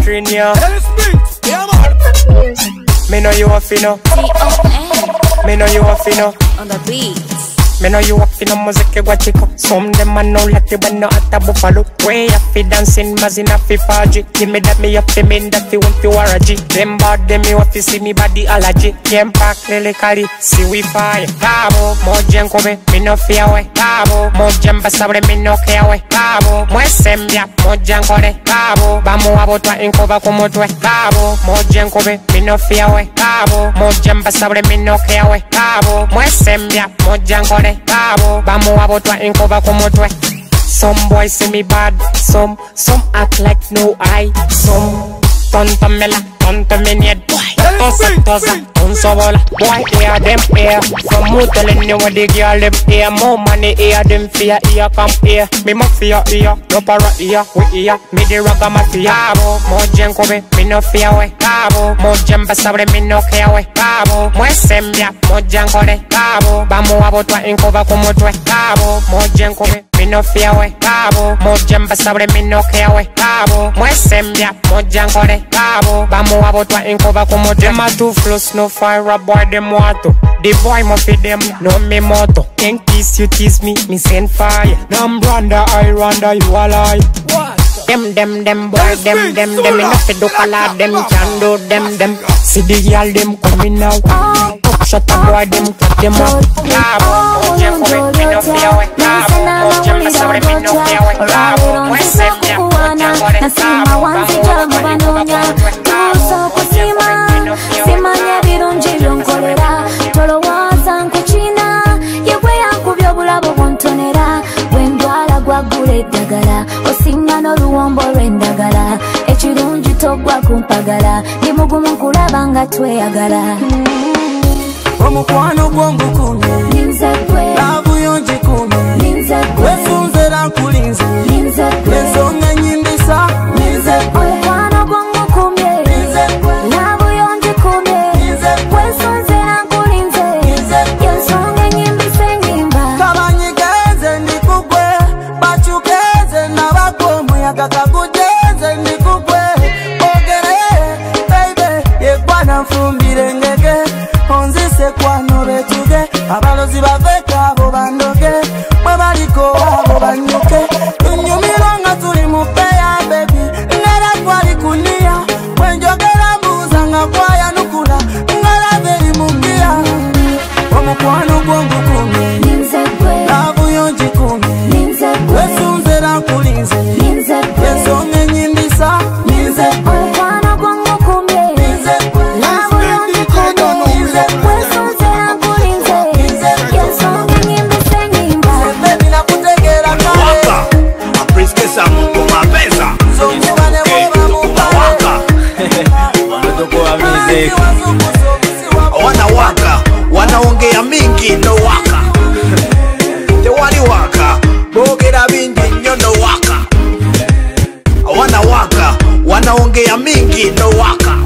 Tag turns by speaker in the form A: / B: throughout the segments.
A: doctrine, yeah. Me know you a finna. Me know you a finna.
B: on the beats.
A: Me know you up in a music gwa chico Some them a know like they when no at a buffalo. Way up fi dancing mazina fi faji Give me that me up fi mean that fi want fi waraji Them bad them you up fi see me body allergy. Game pack lyrically see we fire Cabo, mojen kobe, me no fear we. Cabo, mojen basabre me no care we. Cabo, mwesembia, mojen kore Cabo, vamos a botwa inkoba como tue Cabo, mojen kobe, me no fear we. Cabo, mojen basabre me no care we. Cabo, mwesembia, mojen kore Cabo, vamos a botwa inkoba como tue Some boys see me bad, some, some act like no eye, some tonto me la, tonto me need, tosa, tosa, unso bola, boy hear them here, from who telling you what the girl them here, more money here, them fear here, come here, me mafia here, no para here, we here, me the raga mafia, cabo, mojen kobe, me no fear we, cabo, mojen basabre me no care we, cabo, mwesembia, mojen kore, cabo, vamos a botwa inkoba como tue, cabo, mojen kobe, me no fear we, cabo, mojen basabre me no care we, cabo, mwesembia, mojen kore, cabo, vamos a botwa inkoba como tue, them a two flows, no fire, boy them water, the boy mo fi them, no me moto, can't kiss you tease me, me send fire, nam branda, I randa, you a lie. Them, them, them, boy, them, them, them, not fi do color, them can do them, them. See the girl, them coming now. Up shut up, boy, them cut them up. Cabo, moja come, me no fear we. Cabo, moja masabre, me no fear we. Cabo, mwese mya, moja kore. Cabo, vamos a
C: banoonya tusooka kumpagala ndi mugumu kulaba nga tweyagala.
D: Omukwano gw'omukumye
C: ninze gwe
D: labuyonje kumye
C: ninze gwe
D: wesunzera nkulinze
C: ninze gwe
D: ensonga betuge abalozi baveka abo bandoge bwe baliko abo banyuke tunyumirwa nga tuli mu peya
E: wanaongea mingi no waka.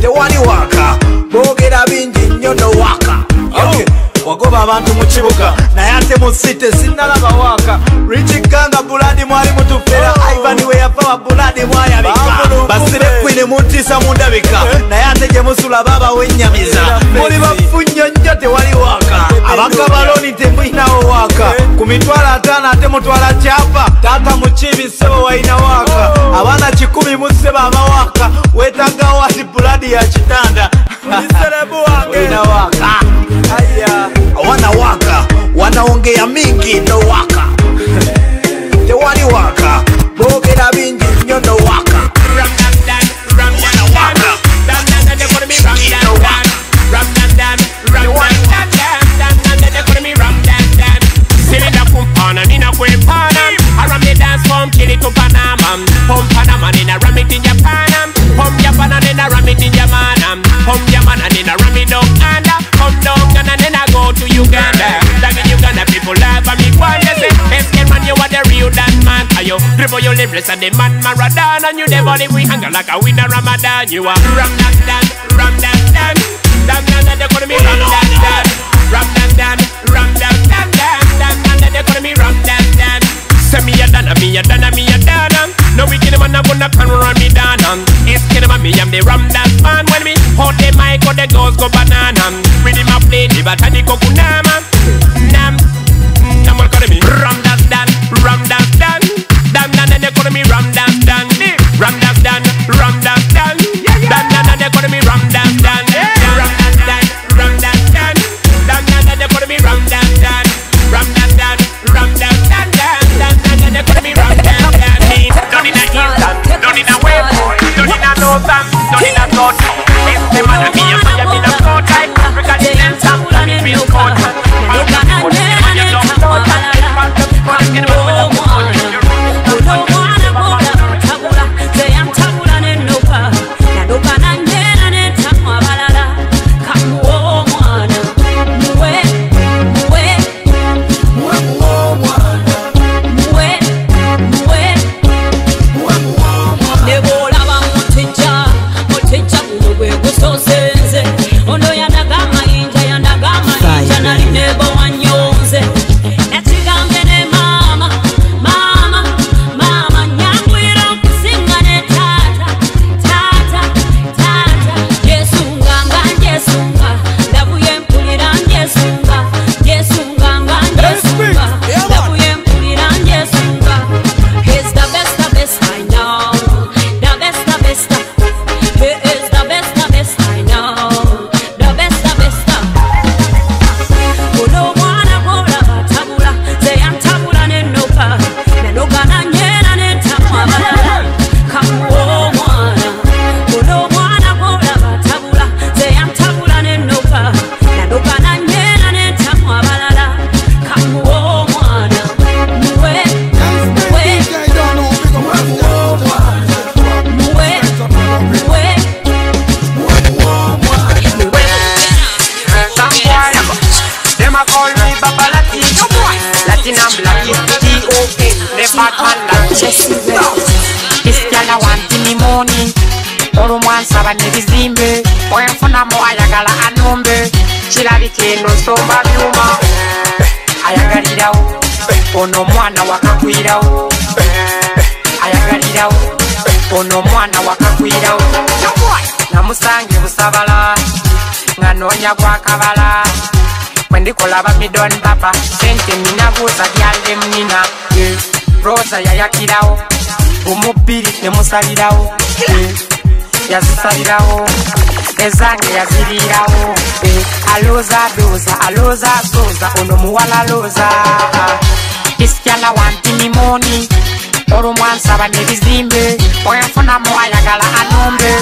E: Tewali waka. Boogera bingi nnyo no waka. Okay. wagoba abantu mu kibuga. Naye ate mu site sinnalaba waaka richiganga buladi mwali mutufera ivani we yava wa buladi mwayabika kwine muntiisa mundabika. Naye ate gye musula baba wenyamiza muli bafu nnyo nnyo tewali waaka abakabaloni temwinawo waaka ku mitwalo ataano ate mutwala kyapa taata mukibi sebo walina waaka abaana kikumi museba amawaaka wetagawo wati buladi ya kitanda. Ulina waka. Aya. wanawaka wanaongea mingi no waka. Tewali waka
F: Your the man Maradona And you never leave. We hang like a winner Ramadan. You are ram dan dan, ram dan dan Dan dan dan, they call me ram dan dan Ram dan dan, ram dan dan dan Dan dan dan, they call me ram dan dan Say me a dana, me a dana, me a dana No wicked man a gonna come me down.
C: Am the rum dance man. When me hold the mic, all the girls go banana.
G: Ono omwana
A: wakagwirawo ayagalirawo. Ono omwana wakagwirawo namusange busabala. Nga noonya gwakabala bwendikola bamidon papa sente ninabuuza byalde munina rosa yayakirawo. Bumubbiri nemusalirawo yazisalirawo. Ezange yaziriirawo Eh, alooza dooza alooza sooza ono muwala looza kisikyala wantimimoni olumwansaba nebizimbe bwenfunamu ayagala anumbe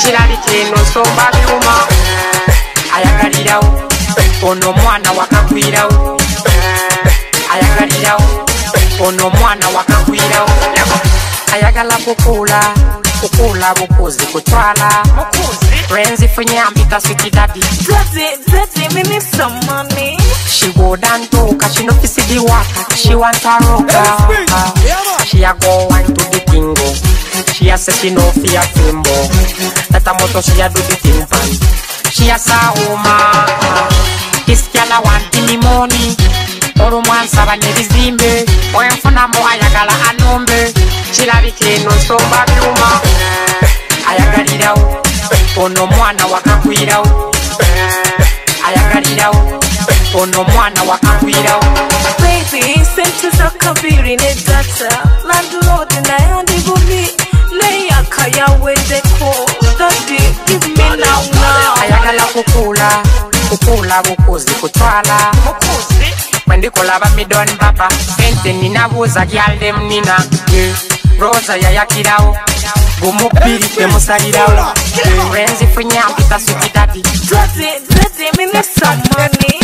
A: kirabika eno nsomba byuma ayagalirawo ono omwana wakagwirawo ayagalirawo ono omwana wakagwirawo ayagala kukuula kukuula bukuzi kutwala lwenzifunye ambika switidadi She go down to cause she no fi see the water. She want a rocker She a go wine to the tingo She a say she no fi a timbo That a moto she a do the thing pan. She a sa uma This girl a want me. Money olumwansaba nebizimbe bwenfunamu ayagala anumbe kirabika eno nsomba byuma ayagalirawo ono omwana wakakwirawo ayagalirawo ono omwana
B: wakakwirawo sente zakabiri nedata landlord naye andibumi neyaka yaweddeko dadi
A: ayagala kukuula kukuula bukuzi kutwala. Bukuzi? Midon papa. Sente ninabuuza gyaldemnina rosa yayakirawo gumubbiri temusalirawo Eh, lwenzifunye ampita switidadi
B: dadi dadi me need some money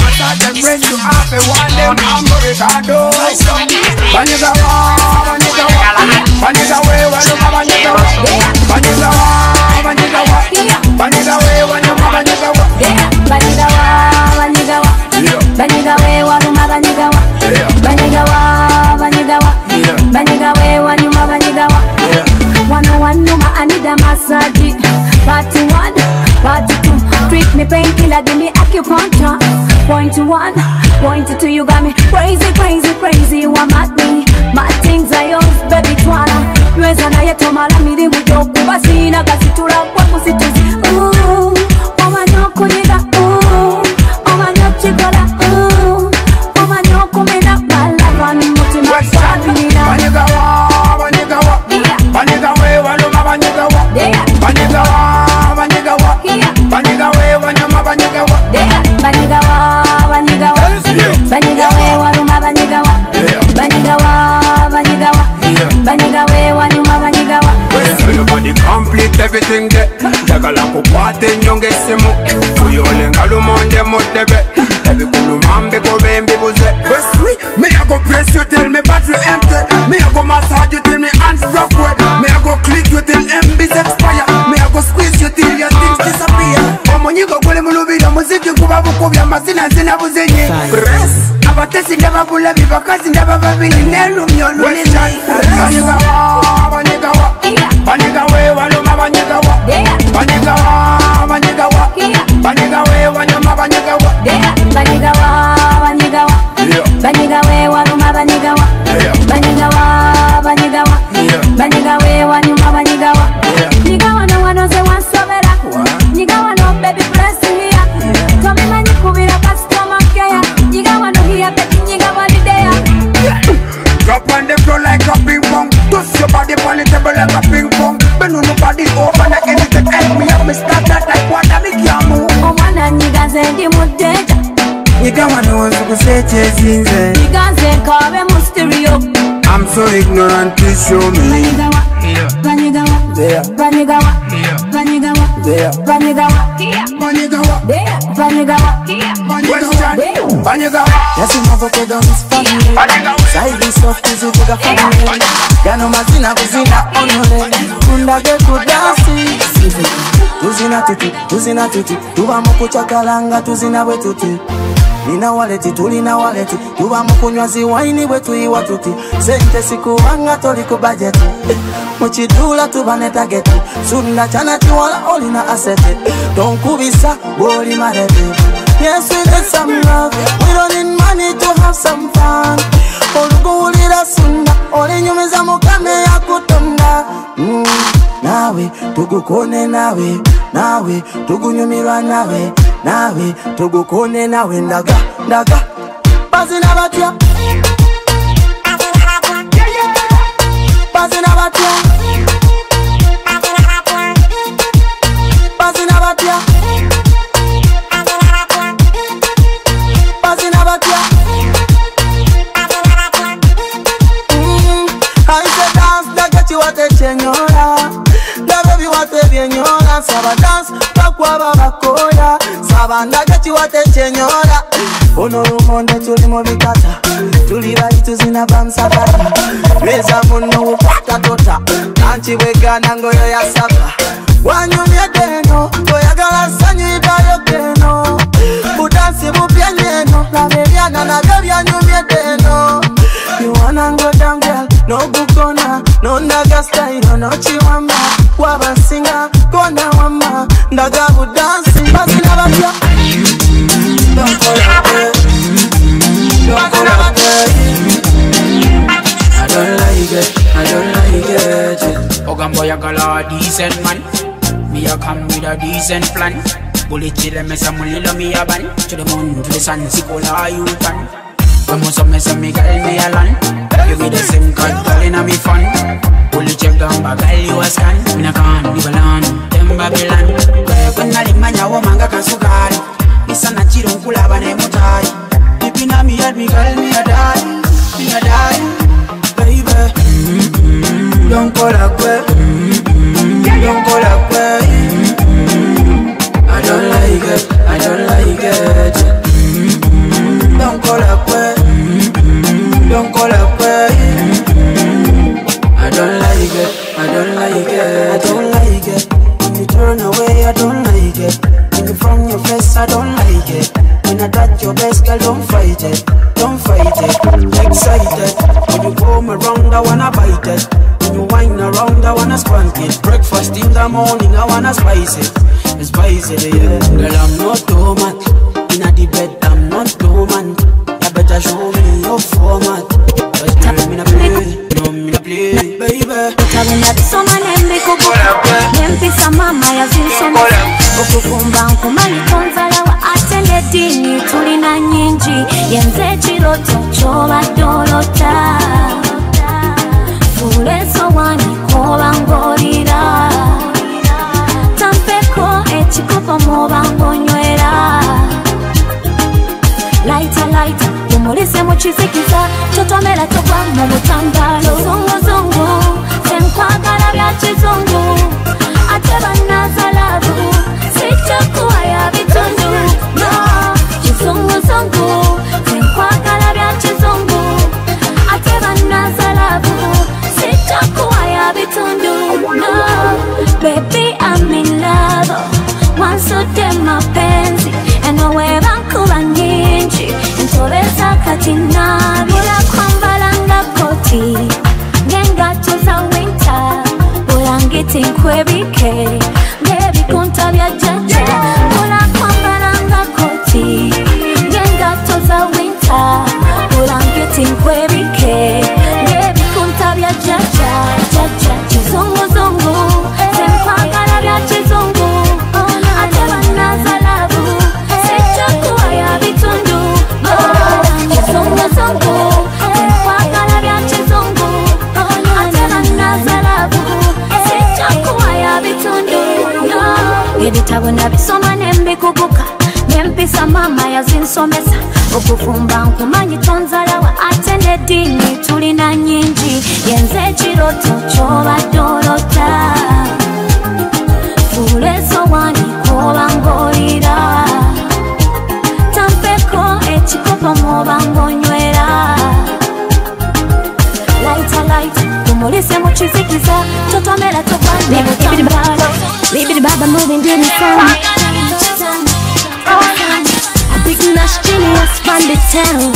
H: masaji party one party two. Treat me painkiller give me acupuncture. Point one point two. You got me crazy crazy crazy. You are mad me. My things are yours baby
C: everything kuyole mbibuze Me I go press you till me battery empty. Me I go massage you till me hands rough wet. Me I go click you
I: till MB's expire. Me I go squeeze you till your things disappear. Omunyigo guli mu lubiri omuziki guba bukubi amazina nzina buzinyi Abatesi ndaba
C: bulabi bakazi ndaba babiri
I: nelumyo lulimi zikusechezinze
C: nyigaze nkabe mu stereo
I: I'm so ignorant, please show me
C: banyigawa banyigawa
I: There,
C: banyigawa banyigawa
I: there
C: banyigawa
I: Banyigawa,
C: banyigawa
I: question Banyigawa
D: yasinavokega musifamile saidi softizikuga famile gano mazina kuzina onole kundage kudasi tuzina tuti tuzina tuti tuba mukucakalanga tuzina bwe tuti nina waleti tulina waleti tuba mukunywa ziwaini bwe tuyiwa tuti. Sente sikuwanga toli ku bajeti mukidula tuba ne tageti sunda cyana kiwala olina asete tonkubisa bwoli marete Yes, we need some love. We don't need money to have some fun. oluguwulira sunda olinyumiza mukame yakutonda Mm, nawe tugukone nawe nawe tugunyumirwa nawe nawe tugukone nawe ndaga ndaga. Bazina batya wanyumye deno oyagala sanyuidayo geno budansi bupya nyeno laba ebyana nabyo byanyumye deno You wanna go down, girl? No bukona, no naga style, no chiwama. Wabasinga, kona wama, ndaga budansi, basi na batya.
J: I don't like it, I don't like it. Ogambo yagala a decent man. Me a come with a decent plan. Bullet chill me some little me a ban. To the moon, to the sun, sikola you can. When most of me me girl me a land. You be the same card, girl inna me fun. Bullet check down, but girl you a scan. Me na can, you alone. Them Babylon. When I limanya womanga kasukari. Isana chiro nkulaba ne mutai. Deep inna me head, me girl me a die,
C: okuvumba nkumanyi tonzalawa ate neddiini tulina nyingi. Yenze ekiroto kyobadde olota fuula esowani koba ng'olira tampeko ekikopo mwoba ng'onywera. Laita laita umulise mu kizikiza totomera togwa mu butandalo zunguzungu senkwagala bya kizungu baby I'm in love. Wansudde mapenzi eno weba nkuba nyingi entobeza kati nawe
H: the town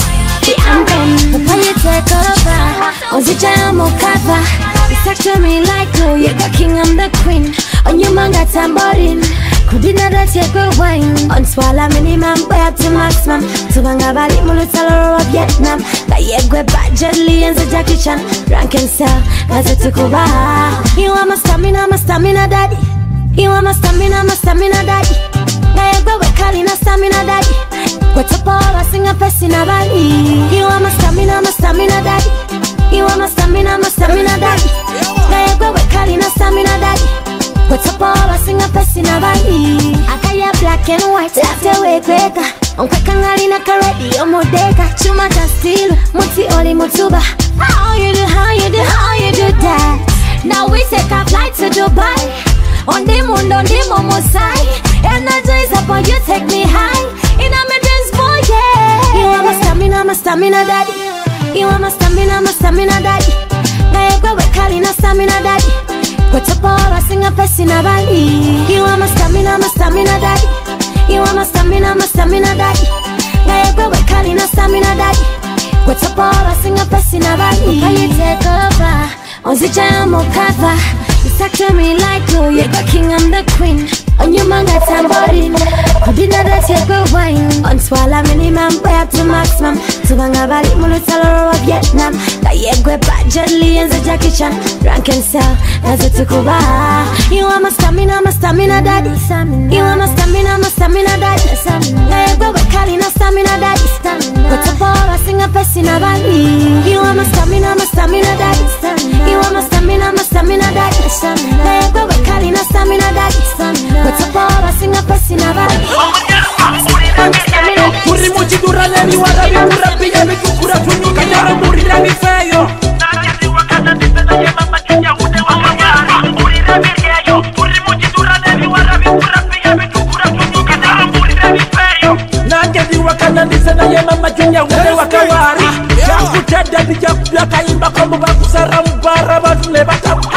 H: The anthem When you take over Ozija mukava You talk to me like oh You're the king, I'm the queen On your manga tamborin kudina datyekwe wine ontwala minimum bweya to maximum tubanga bali mu lutalo lwa vietnam nga yegwe bajetli enze Jackie Chan rankin cell nga zetukuba you are my stamina my stamina daddy. You are my stamina my stamina daddy. Nga yegwe wekali na stamina daddy kwetopa basinga pesi na bali you are my stamina my stamina daddy. You are my stamina my stamina daddy. Nga yegwe wekali na stamina daddy. Kwetopa basinga pesi na bali akaya black and white ate wekweka onkweka ngalina karedi omudeka chuma cha muti oli mutuba how you do how you do how you do that? Now we take a flight to dubai. On the moon on the moon, momosai energize upon you take me high. In a you are my stamina my stamina daddy. You are my stamina my stamina daddy. Na yegwe wekali na stamina daddy. Kwetopa basinga pesi na bali. You are my stamina my stamina daddy. You are my stamina my stamina daddy. Na yegwe wekali na stamina daddy. Kwetopa basinga pesi bali Can you take over ozija mukava you talk to me like oh you're the king I'm the queen. On your onyumanga tamborin kudina datyekwe wine. Ontwala minimum bweya to maximum. Tubanga bali mu lutalo lwa vietnam. Nga yegwe bajetli enze Jackie Chan. Rankin cell nazo tukuba you are my stamina my stamina daddy. You are my stamina my stamina daddy. Nga yegwe wekali na stamina daddy. Kwetopa basinga pesi na bali you are my stamina my stamina daddy. You are my stamina my stamina daddy. Nga yegwe wekali na stamina daddy. Kwetopa basinga pesi na bali
K: turi muri muchidurane miwara mikurapiya mikukura tunyunyira murira mifeyo nange ndiwakana ndise naye mama junyawure wakawari ah, yakutedda ndijabyakayimba komubakusara mubara batune bataku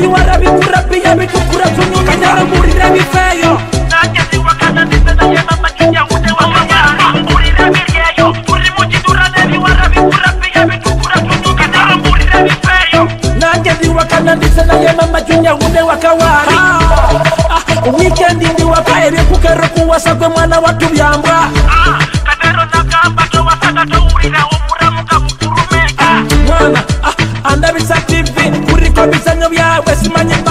K: biwara bikura biya bitukura tunyuma narumurira bifeyo nanjye siwakana ndetse na yema makinya wude wamanyara urira biryeyo uri mu kidurane biwara bikura biya bitukura tunyuma narumurira bifeyo nanjye siwakana ndetse na yema makinya wude wakawari weekend ndi wakaye bikukero kuwasa kwe mwana watu byambwa katero nakamba towasaka towulira omuramuka mukurumeka
L: mwana ah, andabisaka bizanyo byawe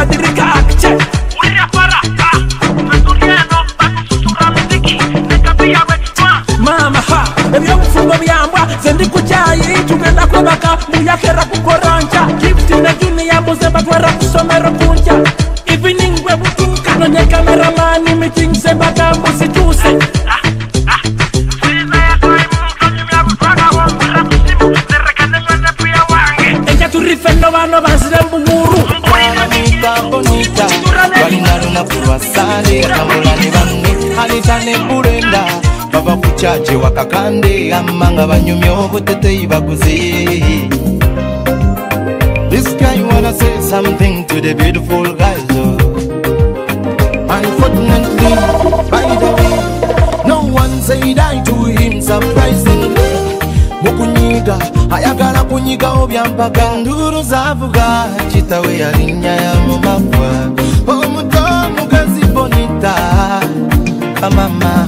L: kyaje wakakande amma nga banyumya obuteteyi baguze This guy wanna say something to the beautiful guys oh. Unfortunately, by the way. No one said I to him surprisingly. Mukunyiga ayagala kunyigawo byampaga nduru zavuga kitawe yalinnya ya mumagwa omuto mugazi bonita. Kamama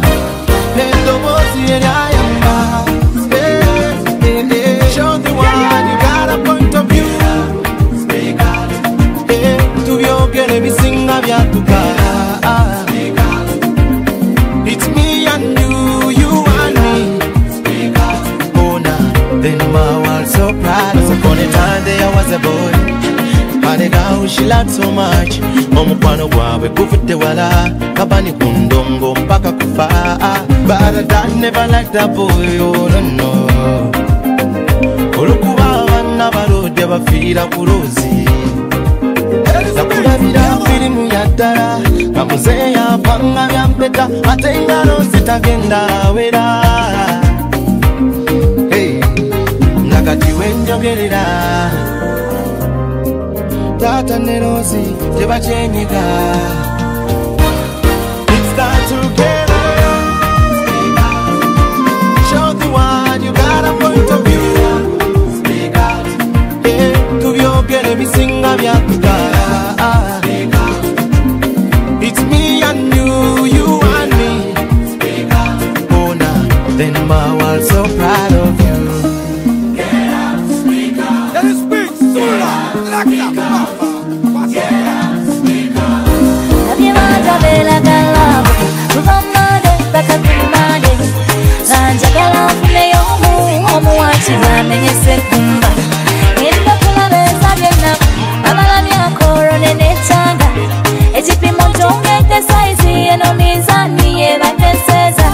L: then my world so proud. So a time there was a boy alekawo shilatsomuch omukwano gwabwe guvudde wala. Kabani ku ndongo mpaka kufa. Balada ne baladaboyolono oh, olwokuba abaana balodde bafiira ku luzi nakulabira firimu ya ddala. Nga muzeeya panga byampeta ate engalo zitagenda awera nakati wenjogerera. tata nerozi ndevachenjeka It's that together Show the one you got a point of view. Speak out. Yeah, tuvyogere bisinga byakugara Speak out. It's me and you, you and me. Speak out. Oh, now, then my world's so proud of
M: bamenyese kumba ebipapula beza byonna amala byakoro nenekyanga ekipimo kyongedde sayizi eno mizaani yebateseeza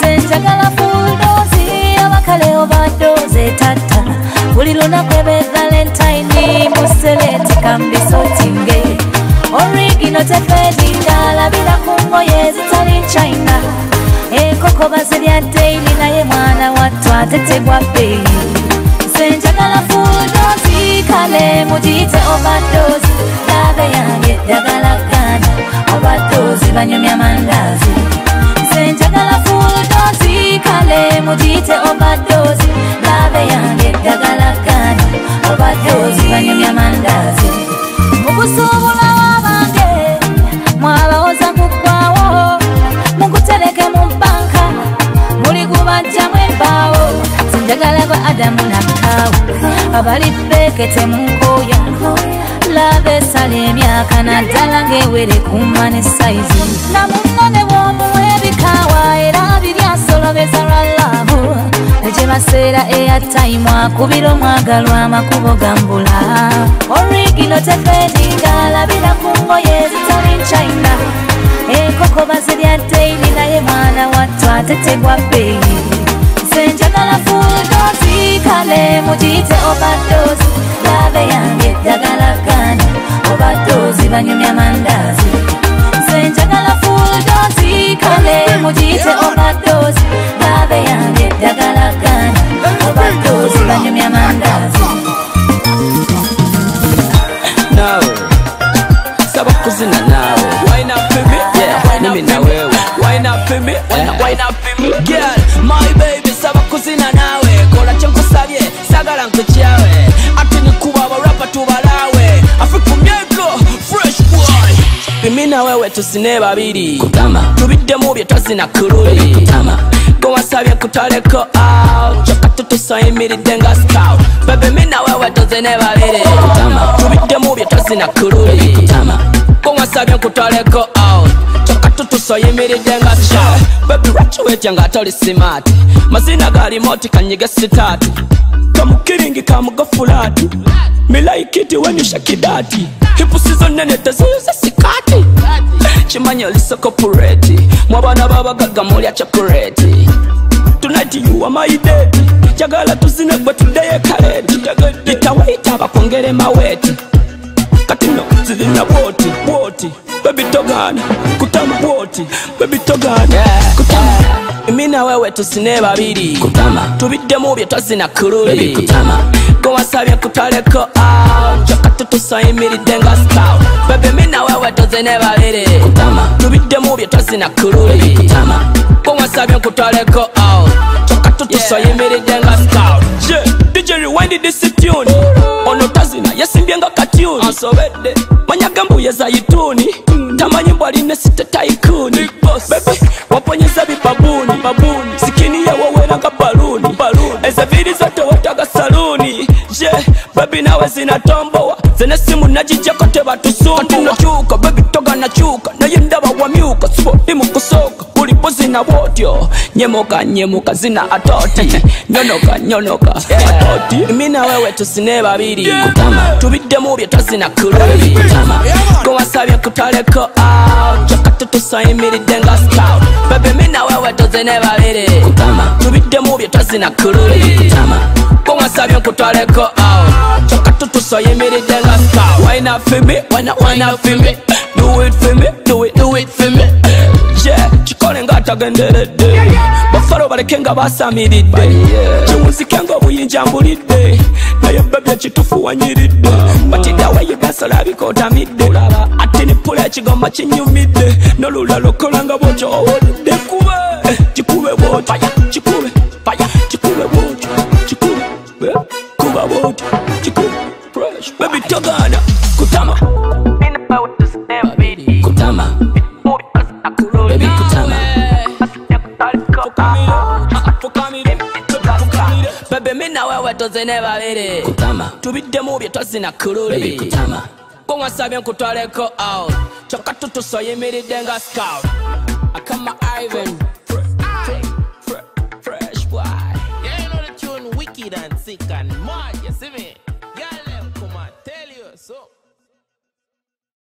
M: zenjagala fuldoozi abakale obadde ozeetatta buli lunaku ebe valentine museleti kambisotinge origino tefedinga labira ku ngoye ezitali china. Enkoko bazirya daily naye mwana wattu atetegwa bbeeyi nze njagala fudozi kale mugiyite obadozi. Lave yange eddagala ganda obadozi banyumya mandaazi nze njagala fudozi kale mugiyite obadozi. Lave yange eddagala ganda obadozi banyumya mandaazi mukusuubula wabange mwabawoza kuggwawo mukutereke mu banka muli gubajjamu embaawo sinjagala gwa adamu nakkaawo abali beekete mu nkooya laba esala emyaka naddala ng'ewere kumma ne sayizi namunone bw'omuwa ebikaawa era biryasolobeza lwa laavu egye baseera eyatayimu akubira omwagalwa amakubo gambula origino tefedinga labira ku ngoye ezitali china. Enkoko bazirya daily naye mwana wattu atetegwa bbeeyi. Nze njagala fudozi kale mugiyite obadozi lave yange eddagala ganda obadozi banyumya mandaazi nze njagala fudozi kale mugiyite obadozi ensalabe yange dagalagana abadoozi banyumya mandazi.
N: Nawe saba kuzina nawe mimi my baby saba nawe kola kyenkusabye sagala nkukyawe. Mimi na wewe tusine babiri. Kutama. Tubide mubye tazina kuruli Kutama. Gowasabye kutareko out. Choka tutusa imiri denga scout Bebe mina wewe tuzine babiri. Kutama. Tubide mubye tazina kuruli Kutama. Gowasabye kutareko out. Choka tutusa imiri denga scout Bebe rachuwe tyanga toli smart? Mazina gali moti kanyige sitati kamukiringi kamugafulati milaikiti wenishakidati hipusizo nene teziyuza sikati. Chimanyo lisokopureti mwabana babagaga mulya chokoleti tonight you are my date jagala tuzine gwe tudeye kaleti itawaita bakongere maweti katino zilina woti woti. Baby togana kutama woti. Baby togana yeah. kutama. Imina wewe tusine babiri. Kutama. Tubidde mu bye tozina kululi. Kutama. Gowasabye kutaleko out. Jakatutusa imiridde nga scout. Bebe mina wewe tozine babiri. Kutama. Tubidde mu bye tozina kululi. Kutama. Gowasabye kutaleko out. Jakatutusa yeah. imiridde nga scout. Yeah. DJ rewind this tune. Ono tazina yasimbye nga katuni asobedde manyaga mbuye zayituni tamanyi mbwaline site taikuni. Bebe waponyeza bibabuni babuni sikini ya yewowera nga baluni. Ezeviri zote wataga saluni. Je baby nawe zinatombowa zene simu najigyako tebatusumbuwa nakyuka baby toga na nakyuka naye ndaba wamyuka sipodi mu kusoka. Bulipo zina bwotyo nyemoka nyemuka zina atoti. Nyonoka nyonoka. Atoti. Imi nawewe tusine babiri tubidde mu bye tozina kulubi gwewasabye kutaleko out. Tutusayimiridde nga scout. Bebe mina wewe tozine babiri tubidde mu bye tozina kulubi gwewasabye nkutwaleko out. Chuck to to so you made it the last star. Why not for me? Why not? Why not for me? Do it for me. Do it. Do it for me. Yeah, chikole ngata genderedde bafalo baleke nga basamiridde kimuzike nga obuyinja mbulidde naye bebya kitufuwanyiridde batidawayo gasolabika otamidde ate nipula ekigoma kinyumidde n'olulala okola nga bwokyo owulidde kube kikube bwokyo kikube kikube bwokyo kikube kuba bwokyo baby togana kutama. We need about the step baby kutama. Baby kutama bebe mi na wewe tuzine babiri kutama. Tubiddemu bye twazina kululi kutama gowasabye nkutwaleko out. Kyokka tutusayimiridde nga scout. Akama ivan. Fresh boy.
O: Yeah, you know the tune wicked and sick and mad,